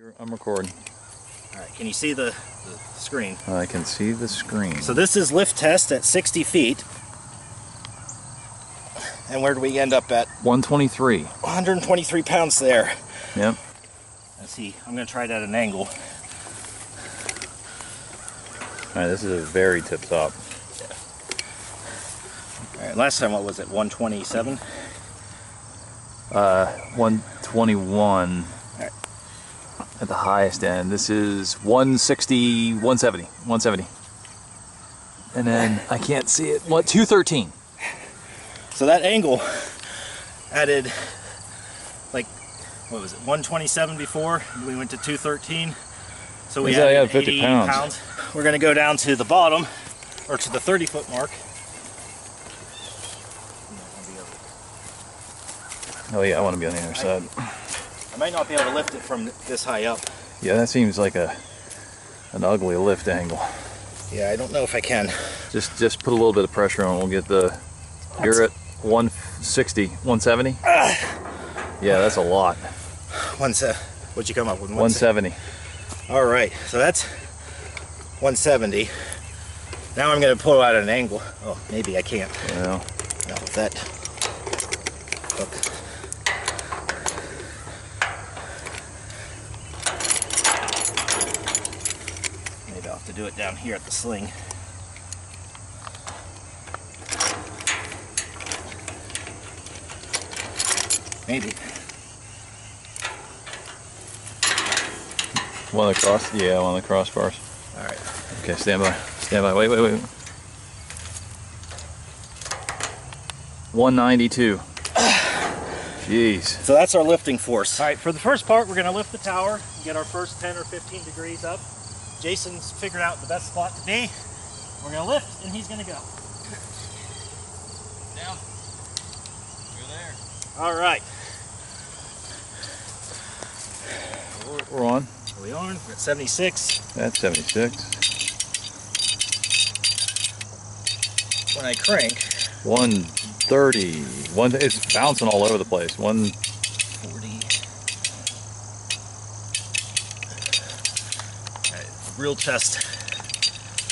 You're, I'm recording. All right, can you see the, the screen? I can see the screen. So this is lift test at 60 feet. And where do we end up at? 123. 123 pounds there. Yep. Let's see, I'm gonna try it at an angle. All right, this is a very tip top. All right, last time, what was it, 127? Uh, 121 Alright. At the highest end. This is 160, 170, 170. And then I can't see it. What? 213. So that angle added, like, what was it, 127 before? We went to 213. So we Means added 50 80 pounds. We're gonna go down to the bottom, or to the 30 foot mark. Oh yeah, I want to be on the other side. I might not be able to lift it from this high up. Yeah, that seems like a an ugly lift angle. Yeah, I don't know if I can. Just just put a little bit of pressure on. We'll get the. You're at 160, 170. Ah. Yeah, that's a lot. One se- what'd you come up with? 170. All right, so that's 170. Now I'm gonna pull out at an angle. Oh, maybe I can't. Well, Not with that hook. Maybe I'll have to do it down here at the sling. Maybe. one of the cross. Yeah, one of the crossbars. All right. Okay, stand by. Stand by. Wait, wait, wait. 192. Jeez. So that's our lifting force. All right, for the first part, we're gonna lift the tower, get our first 10 or 15 degrees up. Jason's figured out the best spot to be. We're gonna lift, and he's gonna go. Down. You're there. All right, We're on. here we are. We're at 76. That's 76. When I crank, 130. One. It's bouncing all over the place. One. 40. All right, real test.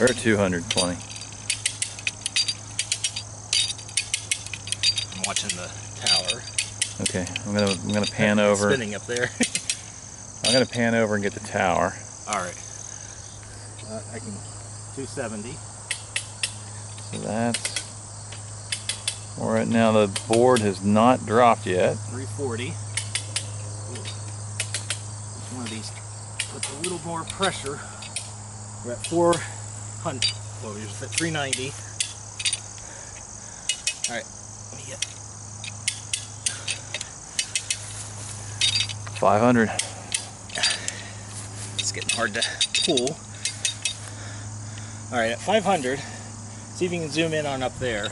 Or 220. I'm watching the tower. Okay, I'm gonna I'm gonna pan over. Spinning up there. I'm gonna pan over and get the tower. All right. Uh, I can 270. So that's. We're now. The board has not dropped yet. 340. Ooh. Each one of these puts a little more pressure. We're at 400. Well, we're just at 390. All right, let me get 500. It's getting hard to pull. All right, at 500, see if you can zoom in on up there.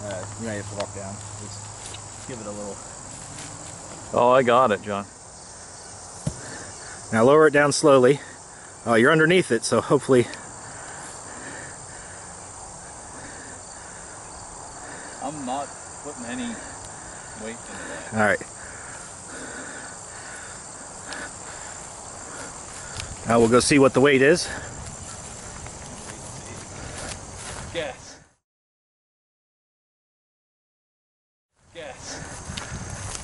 Uh, you might have to walk down. Just give it a little. Oh, I got it, John. Now lower it down slowly. Oh, you're underneath it, so hopefully. I'm not putting any weight into that. All right. Now we'll go see what the weight is. Guess. Guess.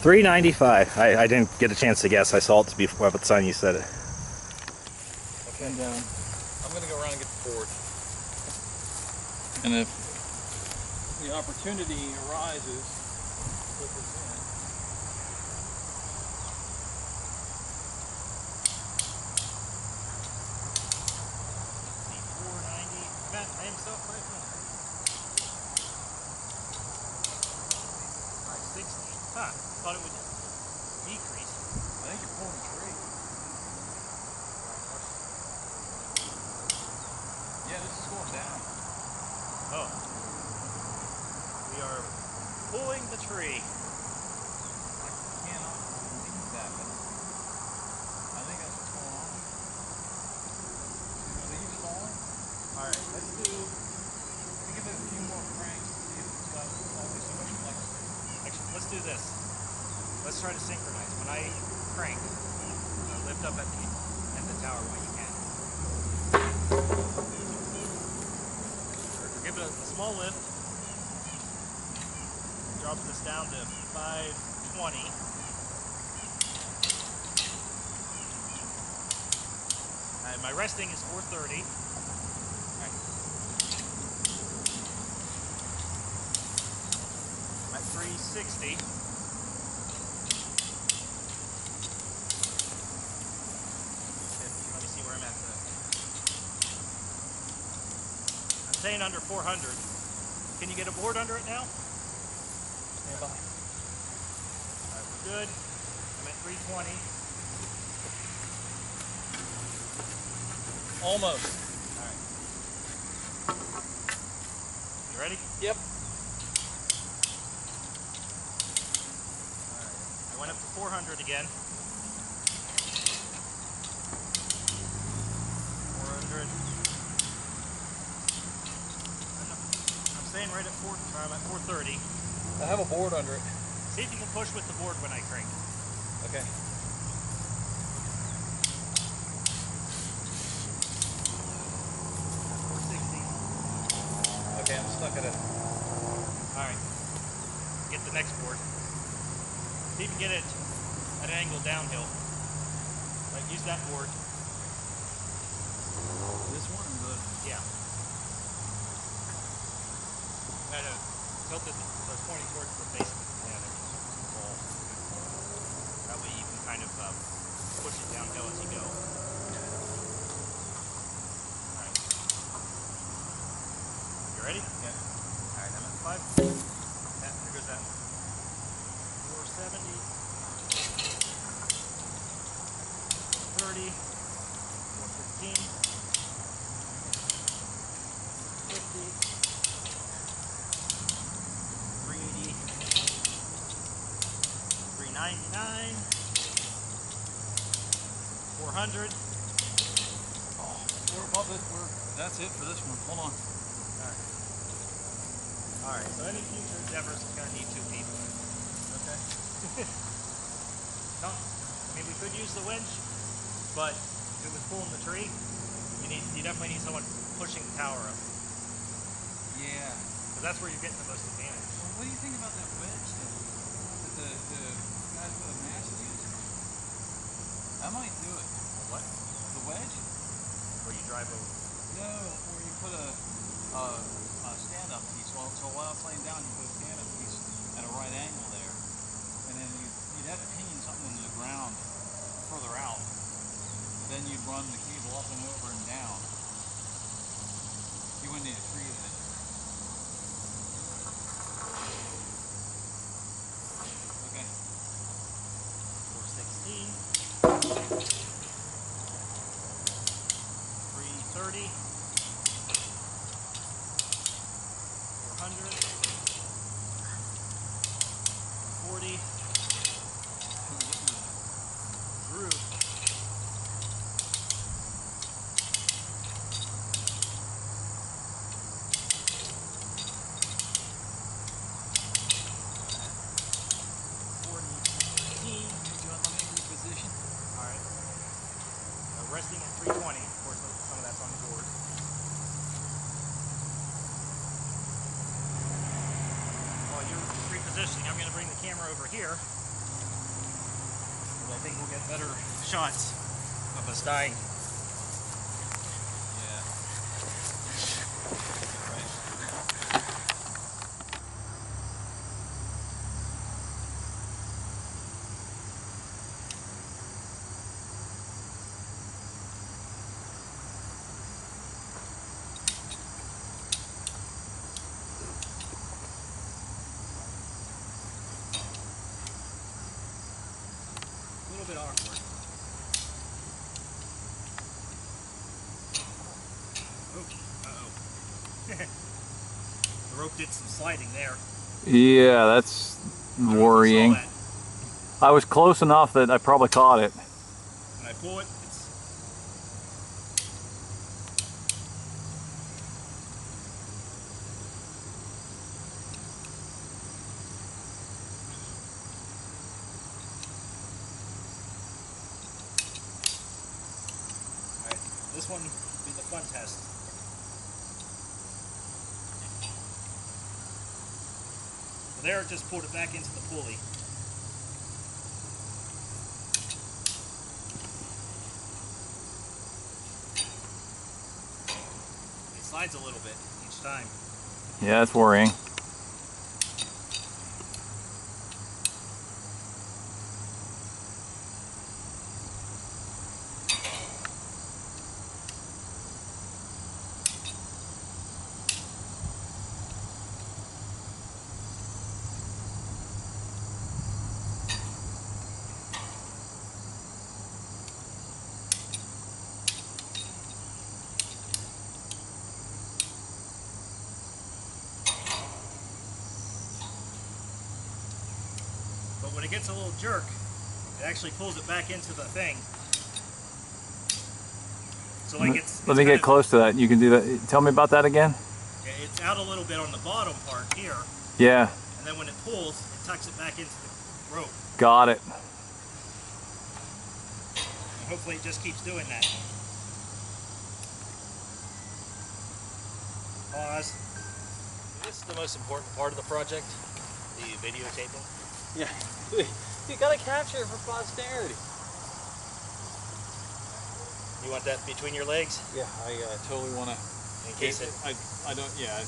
395. I, I didn't get a chance to guess. I saw it before the time you said it. And um, I'm gonna go around and get the board. And if the opportunity arises, put this in. Huh. Thought it would decrease. I think you're pulling the tree. Yeah, this is going down. Oh. We are pulling the tree. I cannot believe that, but I think that's what's. See leaves falling? Alright, let's do Let give it a few more cranks to see if it's got always so much flex. actually let's do this. Let's try to synchronize. When I crank, Uh, lift up at the of the tower while you can. Or give it a, small lift. Drop this down to 520. And my resting is 430. I'm at 360. Let me see where I'm at. The, I'm saying under 400. Can you get a board under it now? Stand by. Alright, we're good. I'm at 320. Almost. Alright. You ready? Yep. Alright. I went up to 400 again. 400. I'm, not- I'm staying right at 4. Uh, I'm at 430. I have a board under it. See if you can push with the board when I crank. Okay. Okay, I'm stuck at it. All right. Get the next board. See if you can get it at an angle downhill. Like use that board. This one or the Yeah. No, no. Tilt it so it's pointing towards the basement. Yeah, there. Ball. That way you can kind of uh, push it downhill as you go. Alright. You ready? Yeah. Alright, I'm at five. Yeah, there goes that. 470. 30. 415. 50. 380. 399. 400. Oh, we're above it. We're, that's it for this one. Hold on. Alright. Alright, so any future endeavors is gonna need two people. Okay. No, I mean we could use the winch, but if it was pulling the tree, you need you definitely need someone pushing the tower up. Yeah. Because that's where you're getting the most advantage. Well, what do you think about that wedge thing that the, the guys with the mast use? I might do it. Over. No, where you put a, a, a stand-up piece. Well, so while it's laying down, you put a stand-up piece at a right angle there, and then you, you'd have to pinion something into the ground further out. Then you'd run the cable up and over and down. You wouldn't need a tree in it. Okay. 416. 330. 400. 40. Groove. Forty. Fifteen. Do you want to let me reposition? All right. Uh, resting at 320. Of course, some of that's on the board. While you're I'm going to bring the camera over here. I think we'll get better shots of us dying. Yeah. Right. A little bit awkward. Oh, uh-oh. the rope did some sliding there. Yeah, that's I don't know if you saw worrying. that. I was close enough that I probably caught it. When I pull it, it's This one will be the fun test. There, just pulled it back into the pulley. It slides a little bit each time. Yeah, that's worrying. It gets a little jerk, it actually pulls it back into the thing. So like it's. Let me get of- close to that. You can do that. Tell me about that again. Yeah, It's out a little bit on the bottom part here, Yeah, and then when it pulls, it tucks it back into the rope. got it. And hopefully it just keeps doing that. Pause. This is the most important part of the project, the videotaping. Yeah. you gotta capture it for posterity. You want that between your legs Yeah, I uh, totally wanna. in case it. I, I don't. Yeah. I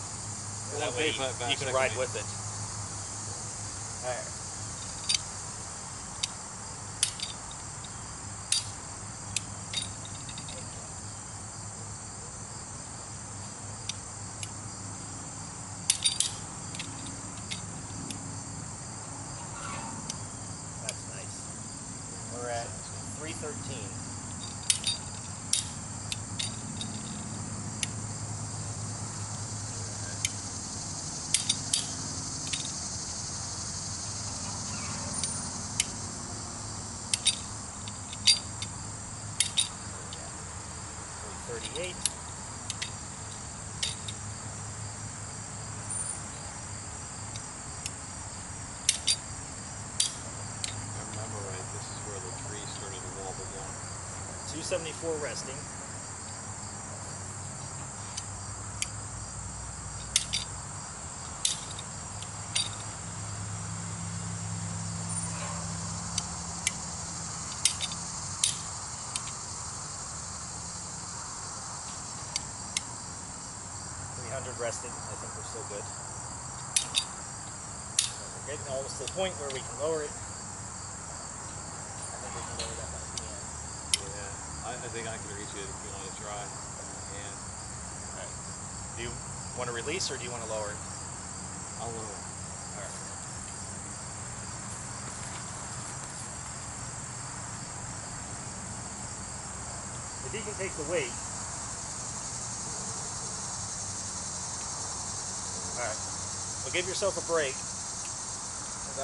That way for you can ride with it. Alright. That's nice. We're at 313. Thirty-eight. I remember right. This is where the tree started to wobble down. Two seventy-four resting. Three hundred rested. I think we're still good. We're getting almost to the point where we can lower it. I think we can lower that by hand. Yeah. I, I think I can reach it if you want to try. And Alright. Do you want to release or do you want to lower it? I'll lower. Alright. If you can take the weight. Alright. Give yourself a break.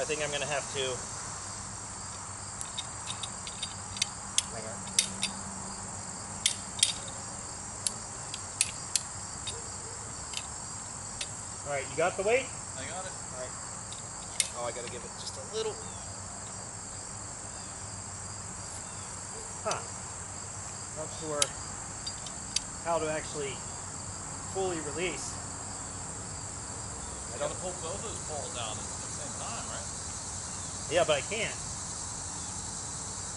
I think I'm going to have to. Hang on. Alright, you got the weight? I got it. Alright. Oh, I gotta give it just a little. Huh. Not sure how to actually fully release. I gotta pull both those poles out at the same time, right? Yeah, but I can't.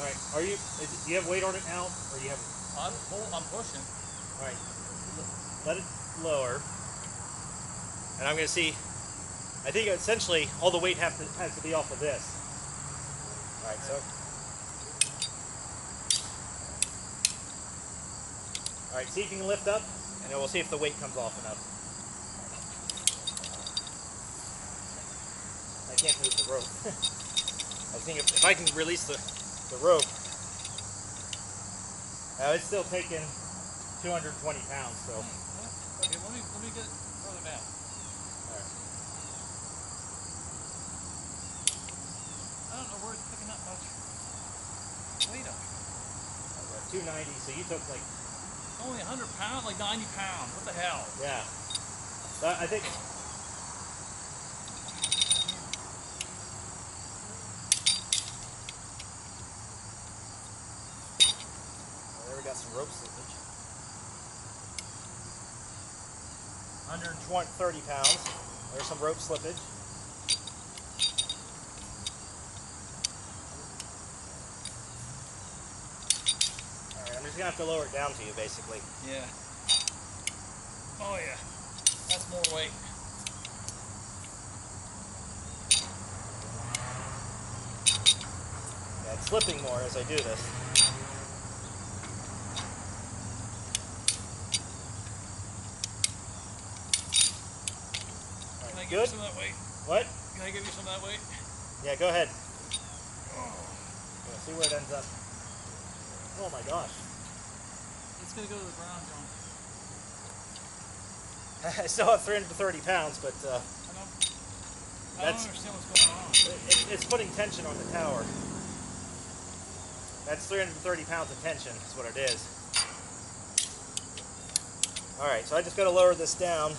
Alright, are you, is, do you have weight on it now? Or you have, I'm pull, I'm pushing. alright, let it lower. And I'm gonna see, I think essentially all the weight have to, has to be off of this. Alright, so. Alright, see if you can lift up, and then we'll see if the weight comes off enough. I can't move the rope. I think if, if I can release the, the rope, uh, it's still taking 220 pounds, so. Okay, let me let me get further back. Alright. I don't know where it's picking up much weight up. Uh, 290, so you took like, Only 100 pounds, like 90 pounds. What the hell? yeah. So I think. rope slippage. 120, 30 pounds. There's some rope slippage. Alright, I'm just gonna have to lower it down to you basically. Yeah. Oh yeah. That's more weight. Yeah, it's slipping more as I do this. Good. some that? What? Can I give you some of that weight? Yeah, go ahead. Yeah, see where it ends up. Oh my gosh. It's gonna go to the ground, John. I still have 330 pounds, but uh, I don't. I That's- don't understand what's going on. it, it's putting tension on the tower. That's 330 pounds of tension, is what it is. All right, so I just got to lower this down.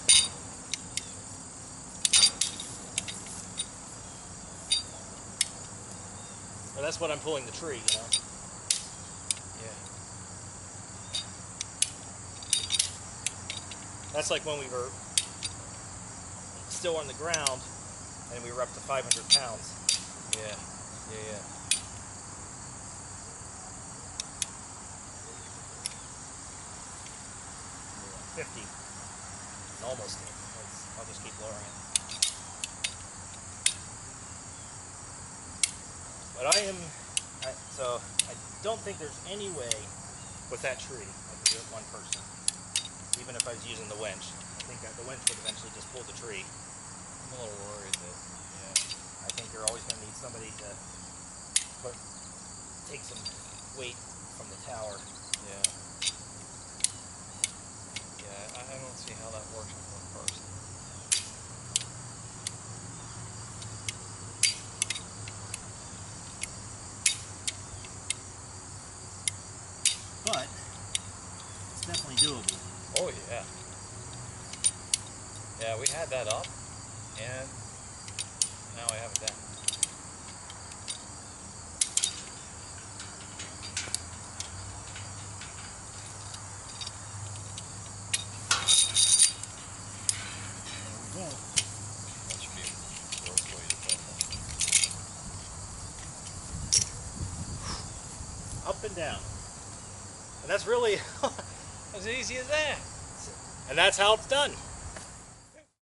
Well, that's what I'm pulling the tree, you know. Yeah. That's like when we were still on the ground and we were up to 500 pounds. Yeah. Yeah. Yeah. Fifty. Almost. I'll just keep lowering it. But I am. I, so I don't think there's any way with that tree I could do it one person, even if I was using the winch. I think that the winch would eventually just pull the tree. I'm a little worried that. Yeah. I think you're always going to need somebody to put take some weight from the tower. Yeah. Yeah. I, I don't see how that works with one person. But it's definitely doable. Oh yeah. Yeah, we had that up, and now I have it down. Up and down. And that's really As easy as that. And that's how it's done.